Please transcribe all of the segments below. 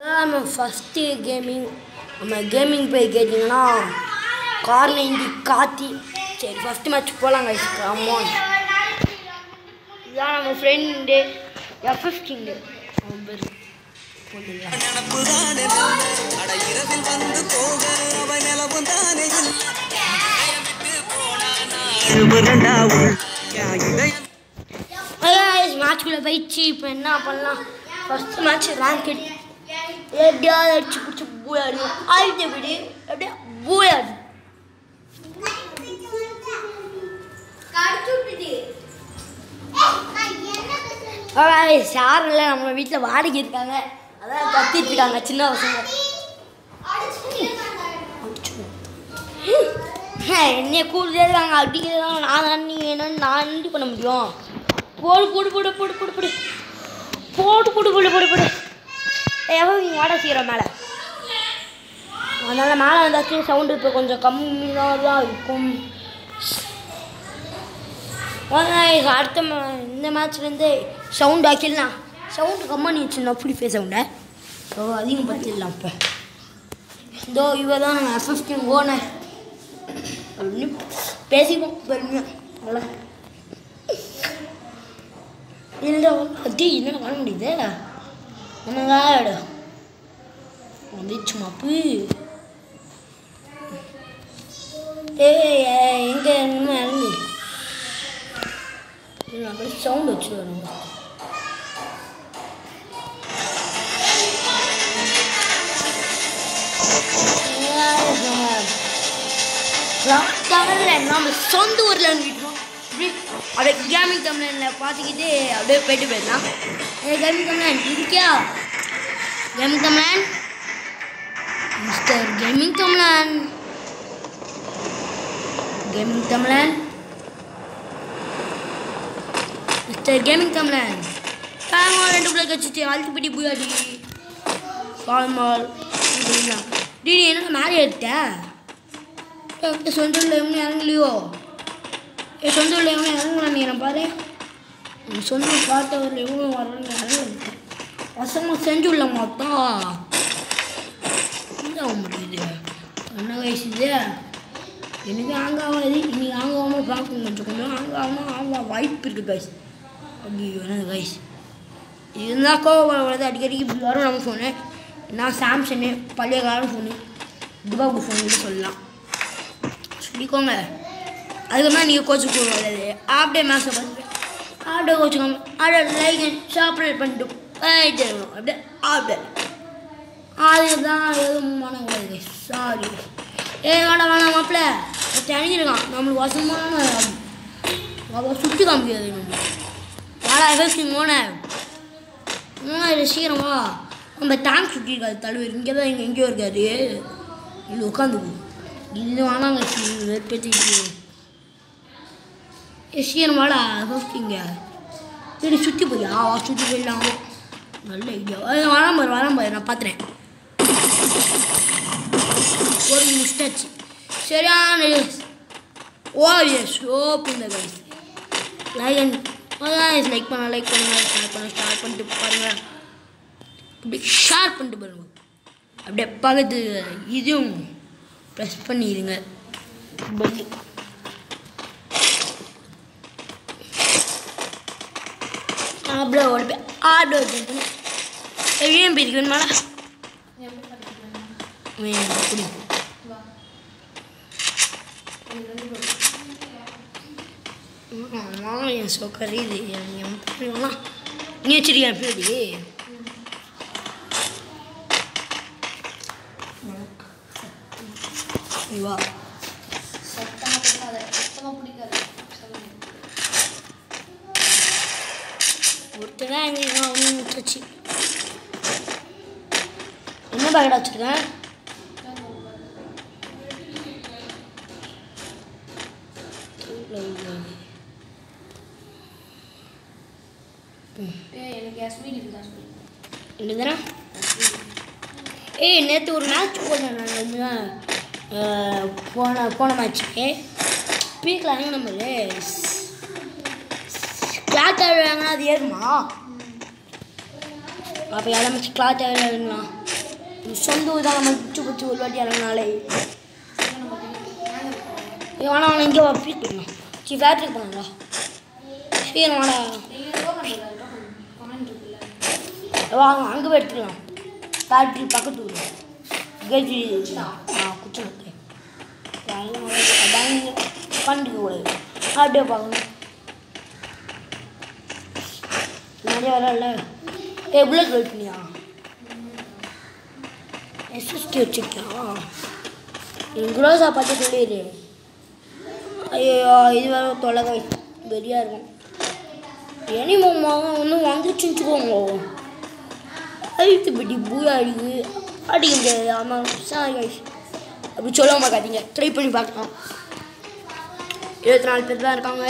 நம்ம first gaming நம்ம gaming போய் கேட்டிங்கன்னா கார் நைன்டி காத்தி சரி ஃபஸ்ட்டு மேட்ச் போகலாங்க அமௌண்ட் இதுதான் நம்ம ஃப்ரெண்டு எஃப் ஃபிஃப்டிங்கு அவன் பேர் மேட்ச்குள்ளே போயிடுச்சு. இப்போ என்ன பண்ணலாம்? ஃபஸ்ட்டு மேட்ச் ரேங்க் எப்படியாவது அடிச்சு பிடிச்சி பூயாடு அழுத்த விடு. அப்படியே பூயாடு சார் இல்லை நம்ம வீட்டில் வாடகை இருக்காங்க. அதான் கத்திட்டு இருக்காங்க சின்ன பசங்க. என்னைய கூடுதே இருக்காங்க. அடிக்கிறதாங்க நான் நீங்கள் என்ன நான் என்ன பண்ண முடியும்? போடு போடு போடு போடு போடு போடு. போடு போடு போடு போடு போடு. எவ்வளோ நீங்கள் வாடகை செய்கிற மேலே? அதனால் மேலே வந்தாச்சும் சவுண்டு இப்போ கொஞ்சம் கம்மியாக தான் இருக்கும் அடுத்த மா இந்த மேட்ச்லேருந்து சவுண்ட் ஆக்கிடலாம். சவுண்டு கம்மானி வச்சுருந்தோம் அப்படி பேச சவுண்டை ஸோ அதிகம் பற்றிடலாம் இப்போ. இதோ இவ தான் நம்ம அசிஸ்டன்ட் ஓனர் அப்படின்னு பேசிப்போம் பெருமையாக அவ்வளோ இல்லை அத்தி என்ன பண்ண முடியுது? Oh my god. வந்துச்சு மாப்பு ஏய் எங்க என்ன இருந்து அப்படியே சவுண்ட் வச்சு வரும் நம்ம சொந்த ஊரில் இருந்துட்டோம் அப்படியே கேமிங் தமிழனில் பார்த்துக்கிட்டு அப்படியே போயிட்டு போயிடலாம். ஏ கேமிங் தமிழன் இருக்கியா? Gaming Tamizhan mister gaming Tamizhan gaming Tamizhan mister gaming Tamizhan காலமா ரெண்டு பிள்ளை கட்சிட்டு அழுத்து பிடி போயாடி கால்மால் டி என்ன மேலே எடுத்த ஏ சொந்த ஊரில் இறங்கலையோ? என் சொந்த ஊரில் எவனும் இறங்கலாம் நான் பாரு. என் சொந்த ஊர் பார்த்தவரில் எவனும் வரணும்னு இறங்கிட்டேன் பசங்க செஞ்சுள்ள மொத்தம் ஆக முடியுது என்ன வயசுது எனக்கு ஹேங் ஆகாது இன்னைக்கு ஹேங் ஆகாமல் பார்க்கணும் கொஞ்சம் கொஞ்சம் ஹேங் ஆகாமல் ஆக வாய்ப்பு இருக்குது கைஸ் ஐயோ என்ன கைஸ் இருந்தால் கோவம் வருது அடிக்கடிக்கு இப்படி வரும் நம்ம ஃபோனு நான் சாம்சங்கு பழைய காலம் ஃபோனு துபாபு ஃபோன் சொல்லலாம். சொல்லிக்கோங்க. அதுக்கப்புறம் நீங்கள் கோச்சு போடுறது அப்படியே மேட்சை பார்த்துட்டு அப்படியே கோச்சுக்கோங்க அப்படியே லைக் சாப்பிட பண்ணிட்டு போயிட்டே இருக்கணும் அப்படியே அப்படியே அதுதான் எதுவும் கிடையாது சாரி ஏ வேணாம் வேணாம் மாப்பிள்ள தெரிஞ்சிருக்கான் நம்மளுக்கு வசமான அவள் சுற்றி காமிக்காது நம்ம வாடா எஃபெக்டிங் மோன. மூணாயிரம் சீக்கிரம் வா. நம்ம டேங்க் சுற்றிருக்காது தலைவர் இங்கே தான் இங்கே எங்கேயோ இருக்காரு. இது உட்காந்துக்கும் இது வேணாங்க வெறுப்பேற்றிட்டு ஏ சீக்கிரம் வாடா சரி சுற்றி போயா சுற்றி போயிடலாம் நல்ல ஐடியா வராம பாரு வராம பாரு நான் பார்த்துறேன் ஒரு முடிச்சாச்சு சரியான ஓ சோப்பு ஓப்பன் இந்த கைஸ் லைக் கைஸ் லைக் பண்ண லைக் பண்ணுங்க ஷேர் பண்ண ஷேர் பண்ணிட்டு பாருங்க. அப்படியே ஷேர் பண்ணிட்டு பாருங்க. அப்படியே பக்கத்து இதுவும் ப்ரெஸ் பண்ணிடுங்க. பட்டு அவ்வளோ ஓடி ஆடு வச்சுருக்கணும் எவ்வளோ பிரிக்கணும் மேலே. குடி என் சொக்கரி இது ஒருத்தர் தான் எங்களுக்கு ஒன்று முட்டுச்சு என்ன பேக்கெட் வச்சுருக்கேன்? ஏய் நேற்று ஒரு மேட்ச் போனேன் நான் வந்து போன போன மேட்ச்சுக்கு பீக்கில் வாங்கின நம்பரு கிளாத் வாங்கினா அது ஏறுமா? அப்போ இளமிச்சு கிளாத் இறங்கலாம் சொந்த ஊர் தான் நம்ம பிச்சு பிச்சு ஒரு வாட்டி இறங்கினாலே. வேணா அவனை இங்கே ஃபீட் பண்ணலாம் சி ஃபேக்ட்ரிக்கு போனாங்களா? சரி வாடா? வாங்க அங்கே போய் எடுத்துக்கலாம். ஃபேக்ட்ரி பக்கத்து ஊர் கேஜி ஆ குச்சனுக்கு பண்ணிக்க கூடாது அப்படியே பார்க்கணும். நிறைய வரல ஏ புல்லட் வெயிட் பண்ணியா? எஸ்எஸ்டி வச்சுருக்கியா? என் குரோசா பார்த்து சொல்லிடு. ஐயோ இது வேற தொலைகை பெரியா இருக்கும். எனிமோமா ஒன்றும் வந்துச்சுன்னு வச்சுக்கோங்க. அழுத்து பிடி பூயா அடிக்கு அடிக்க முடியாது ஆமாம் சாரி அப்படி சொல்ல மாட்டாதீங்க ட்ரை பண்ணி பார்க்கலாம். இருபத்தி நாலு பேர் தான் இருக்காங்க.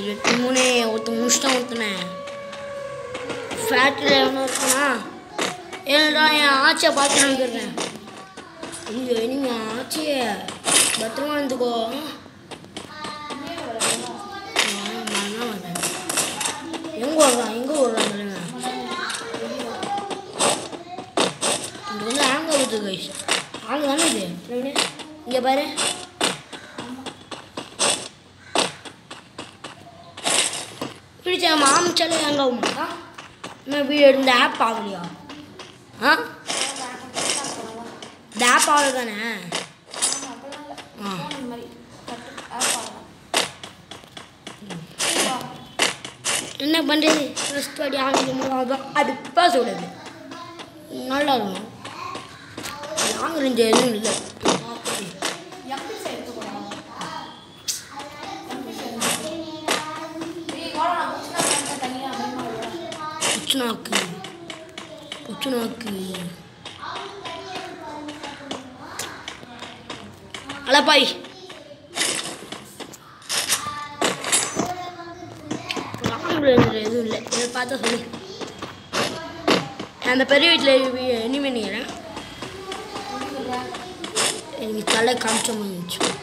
இருபத்தி மூணு ஒருத்தன் முடிச்சுட்டான் ஒருத்தனை. ஃபேக்ட்ரியில் எவ்வளோ இருக்கானா ஏன்டா என் ஆச்சியை பார்த்து வந்துடுறேன் ஐயோ நீங்கள் ஆச்சியை பத்திரமா இருந்துக்கோ. எங்கே வருவான் எங்கே வருவான் சொல்லுங்க இது வந்து ஹேங் ஆகுது கைஸ் ஆங்க தானே இது இங்கே பாரு. பிடிச்ச நம்ம ஆரம்பிச்சாலே ஹேங் நான் வீடியோ வீடு இந்த ஆப் ஆகலையா ஆ? இந்த ஆப் ஆகல தானே ஆ. என்ன பண்ணுறது ஃபஸ்ட் வாட்டி ஆரம்பிக்கும் அது பேச விடாது நல்லா இருக்கும் ஆங்கிலம் எதுவும் இல்லை புச்சுனாக்கு புச்சுனாக்கு அலப்பாய். லாங் ரேஞ்சில் எதுவும் இல்லை. இதை பார்த்தா சொல்லு. அந்த பெரிய வீட்டில் இனிமே நிற்கிறேன் எனக்கு தலை காமிச்ச மாதிரி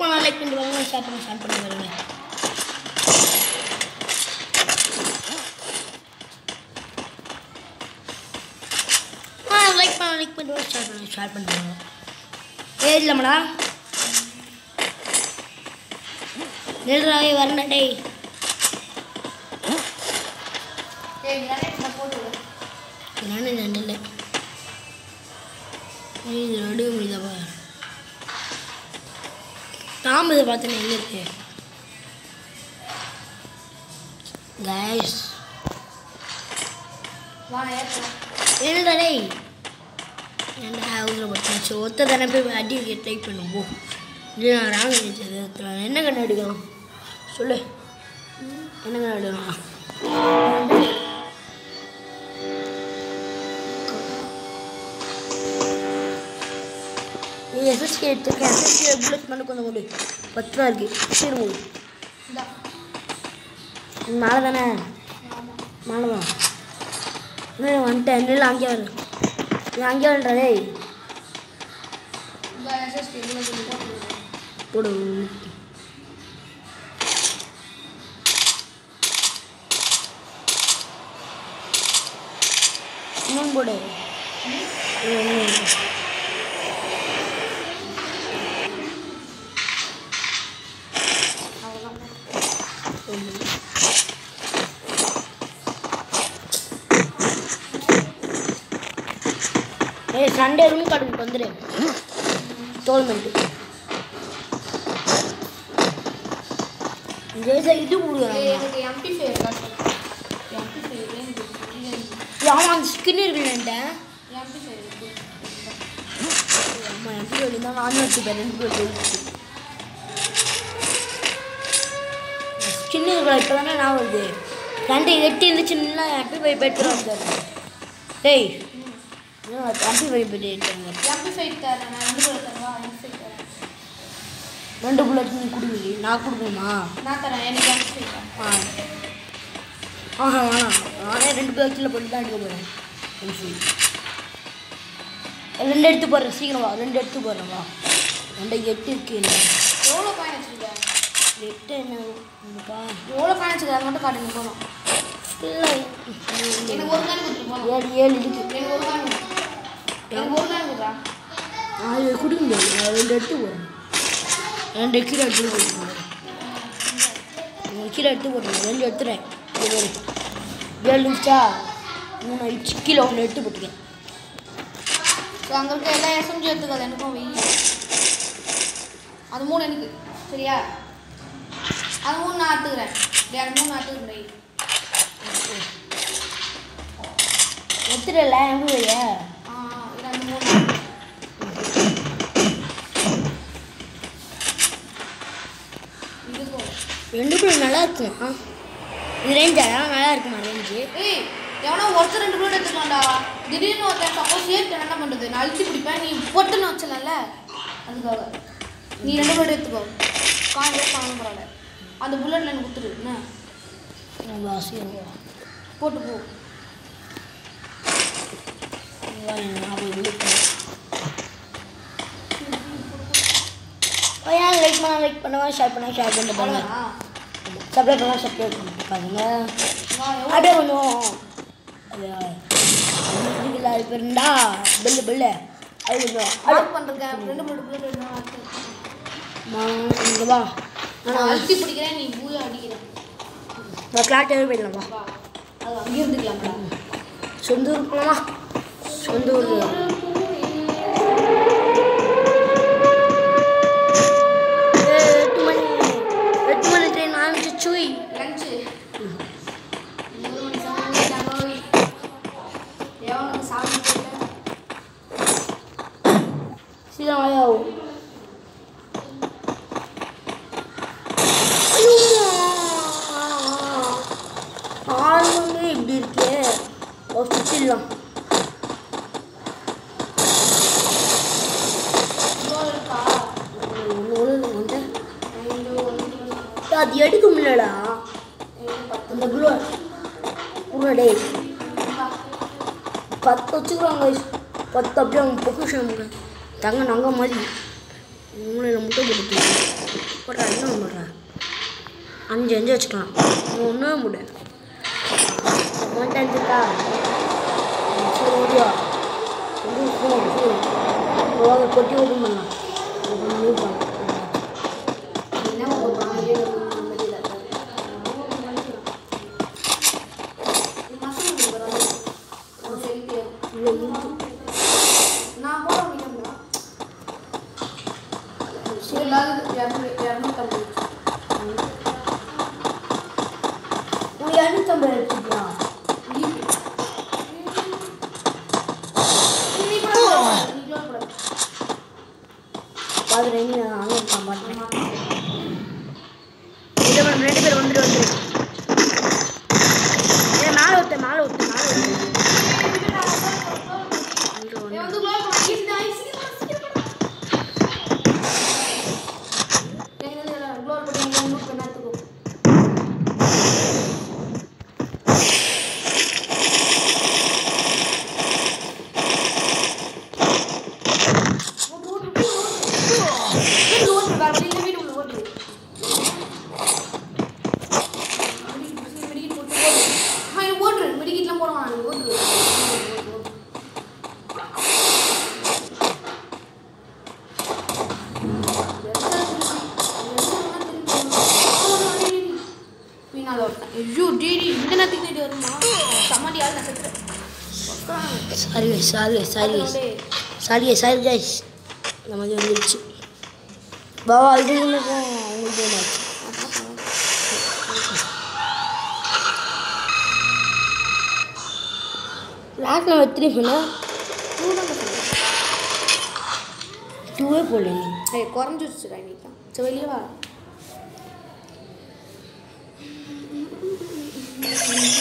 பண்ணால் லைக் பண்ணி வாங்க ஷேர் பண்ணி ஷேர் பண்ணி வருங்க ஆ லைக் பண்ண லைக் பண்ணி ஷேர் பண்ணி ஷேர் பண்ணுவாங்க ஏ இல்லைம்டா நிறுத்தாவே வரணும் டேய். நானும் நண்டல இது நடுக தாமதை பார்த்தேன் எங்கே இருக்கு? கைஸ் என்னடா டேய்? ஏன்டா ஹவுஸில் பட்டாச்சு ஒத்த தானே போய் அடி ட்ரை பண்ணுவோம். இது நான் ராங் எடுத்தது என்ன கண்ணு எடுக்கலாம் சொல்லு. என்ன கண்ணு எஸ்எஸ்கே எடுத்துருக்கேன் எஸ்எஸ்கே புல்லட் பண்ண கொஞ்சம் கொடு. பத்து ரூபா இருக்கு. சரி மூடு. மேலே தானே? மேலே தான். வந்துட்டேன். இல்லை அங்கேயே வரு. நீ வந்துட்டா டேய். போடு இன்னும் போடு. ஏய் சண்டே ரூம் கார்டுக்கு வந்துடு டோல்மெண்ட்டு ஜெய்சா இது கொடுக்குறாங்க ஆமாம் அந்த ஸ்கின் இருக்குல்ல எப்படி இருந்தால் நானும் எடுத்துப்பேன் ரெண்டு பேர் போயிடுச்சு சின்ன இருக்கிற இப்போ தானே நான் வருது. ரெண்டு எட்டு இருந்துச்சுன்னா எப்படி போய் பெட்ரோல் வந்தார் டேய் ரெண்டு பேர் புல்லட் நீ கொடுக்குறீ நான் கொடுக்கணுமா? நான் தரேன் எனக்கு ஆ. ஆஹா வேணாம் நானே ரெண்டு பேக்கில் போட்டு தான் எடுக்க போகிறேன் ரெண்டு எடுத்து போடுறேன் சீக்கிரம் வா ரெண்டு எடுத்து போடுறேன் வா. ரெண்டு எட்டு இருக்கு எவ்வளோ காயின் வச்சுருக்கேன் எட்டு என்ன எவ்வளோ காயின் வச்சுருக்கேன் அது மட்டும் காட்டுங்க போகணும் இல்லை ஏழு ஏழு இருக்கு. எனக்கு ஒரு காயின் கொடு. எனக்கு ஒரு காயின் கொடுறா. நான் இதை கொடுக்க முடியாது நான் ரெண்டு எடுத்து போடுறேன். ரெண்டு கீரை எடுத்து போட்டுருக்கேன் கீரை எடுத்து போட்டுருக்கேன் ரெண்டு எடுத்துறேன். ஏழு நிமிஷா? மூணு ஆயிடுச்சு கீழே ஒன்று எடுத்து போட்டுருக்கேன் ஸோ அங்கே இருக்க எல்லா எஸ்எம்ஜி எடுத்துக்காது. எனக்கும் அது மூணு எனக்கு. சரியா? அது மூணு நான் எடுத்துக்கிறேன் அது மூணு நான் எடுத்துக்கிறேன் வெய். எடுத்துடல எங்கே வையா ஆ இது அந்த மூணு இதுக்கும் ரெண்டு பேரும் நல்லா இருக்குமா இது ரேஞ்சா நல்லா இருக்குமா ரேஞ்சு ஏய் எவனோ ஒருத்தர் ரெண்டு பேர் எடுத்துக்கலாம்டா. திடீர்னு ஒருத்தன் சப்போஸ் ஏற்று என்ன பண்ணுறது நான் அழுத்தி பிடிப்பேன். நீ பொட்டுன்னு வச்சலல்ல அதுக்காக. நீ ரெண்டு பேர் எடுத்துக்கோ. வேஸ்ட் பண்ணணும் பரவாயில்ல. அந்த புல்லட்டில் எனக்கு கொடுத்துரு என்ன. போட்டு போ. பையன் லைக் பண்ணா லைக் பண்ணுவா ஷேர் பண்ணா ஷேர் பண்ணிட்டு பாருங்க சப்ஸ்கிரைப் பண்ணா சப்ஸ்கிரைப் பண்ணிட்டு பாருங்க அப்படியே பண்ணுவோம் இதுல இப்போ இருந்தா பில்லு பில்லு அது கொஞ்சம் ஆர்ட் பண்ணுறேன் ரெண்டு மூணு எடுத்து இங்கே வா. நான் அழுத்தி பிடிக்கிறேன் நீ பூயா அடிக்கிறேன். நான் கிளாட்டாகவே போயிடலாம் அங்கே இருந்துக்கலாம்டா. சொந்த ஊர் போகலாமா சொந்த ஊர் ஏய், எட்டு மணி எட்டு மணி ட்ரெயின் ஆரம்பிச்சு லஞ்சு ஒரு மணி சமையல் எவனுக்கு சாப்பிட்டு போயிட்டேன் சீக்கிரம் வாயா ஆளுங்க இப்படி இருக்கே ஒரு சுற்றிடலாம் இவ்வளோ அது எடுக்க முடியலடா அந்த குளோ குளோடே பத்து வச்சுக்கிறாங்க பத்து அப்படியே அவங்க பொக்கிஷன் தங்க நங்க மாதிரி. மூளையில் முட்டை போட்டு போடுறா என்ன பண்ணுறா அஞ்சு அஞ்சு வச்சுக்கலாம். ஒன்றும் முடியாது. என்ன பண்ணுறான் ஏழு மணியில் மசாலா கொடுக்குறாங்க சரி இல்லை இருக்கு நான் போட முடியும்னா சரி இல்லாத இரநூறு இரநூத்தம்பது உனக்கு இரநூத்தம்பது எடுத்துக்கலாம் பார்க்குறேன் அங்கே இருக்கான் மாட்டேன் இல்லை மேடம் ரெண்டு பேர் வந்துட்டு வந்து ஏன் மேலே ஒருத்தன் மேலே ஒருத்தன் மேலே ஒருத்தன் அங்கே வந்து ஓட்டுரு மெடிக்கிட்லாம் போடுவான் ஓட்டுரு ஐயோ டேடி இந்த நேரத்துக்கு நைட்டு வருமா சமாடியால் நான் செத்துறேன் sorry sorry sorry sorry sorry guys நம்ம இது வந்துருச்சு. பாபா இது இருக்கும் உங்களுக்கு என்னாச்சு லாஸ்ட் நம்ம எத்தனை சொன்னோம் டூவே போடல நீ ஏய் குறைஞ்சிருச்சுடா இன்னைக்கு தான் சரி வெளியே வா. Thank you.